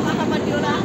apa-apa diorang